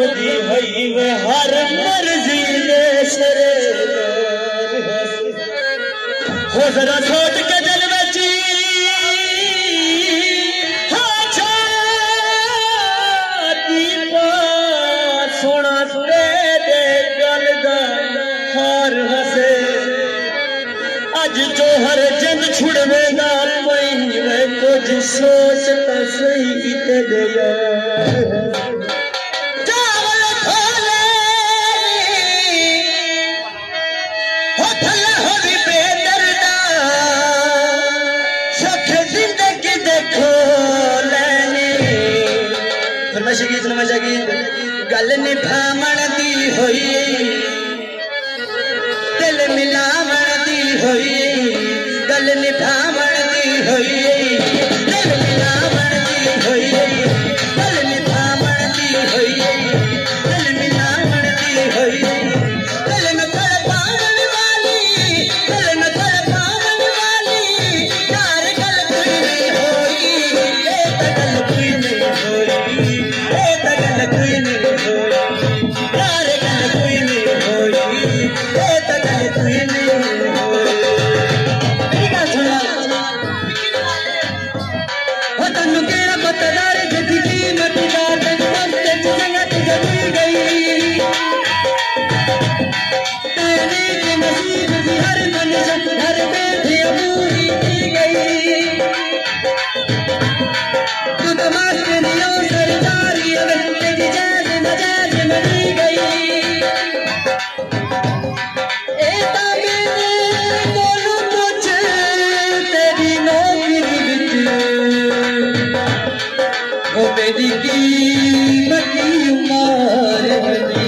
هر مرضي خر نه سوچ ڪل پي جلگري اڄ جو هر جل ڇڙي ۾ ڪجهه سوچ ته صحيح ڪيا जन्म शगी जन्म शगी गल निभावण दी होई। दिल मिलावण दी होई, गल निभावण दी होई। की मारे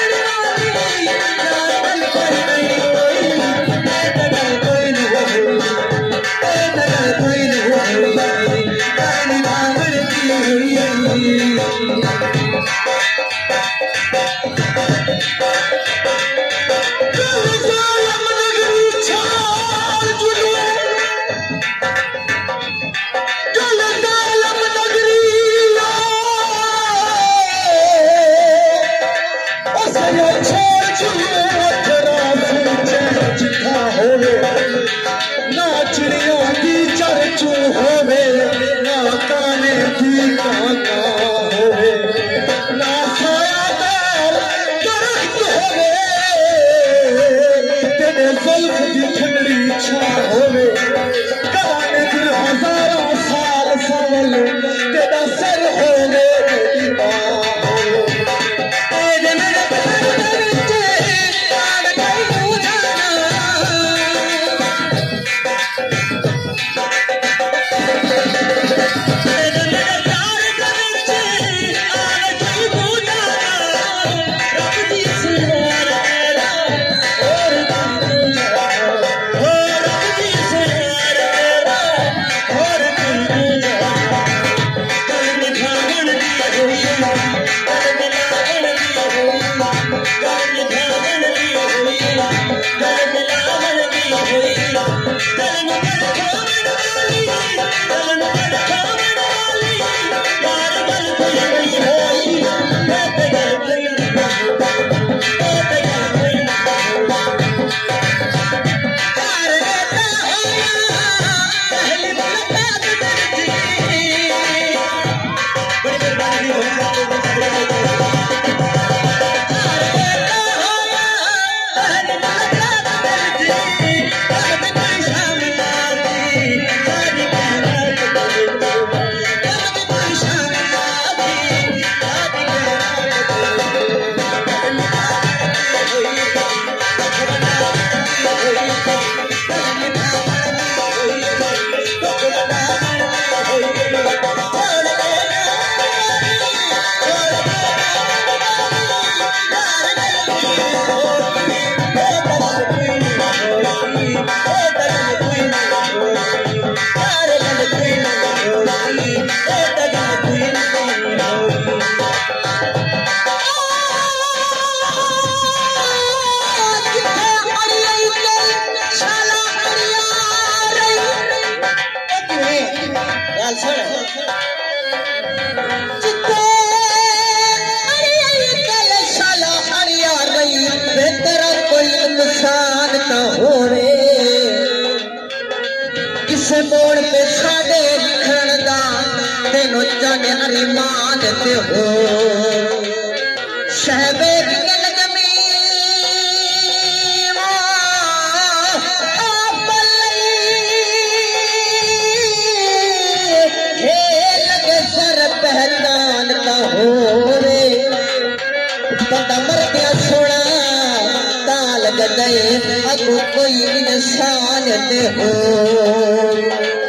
अरमान ते हो का हो गदे अगु कोई इंसान ते हो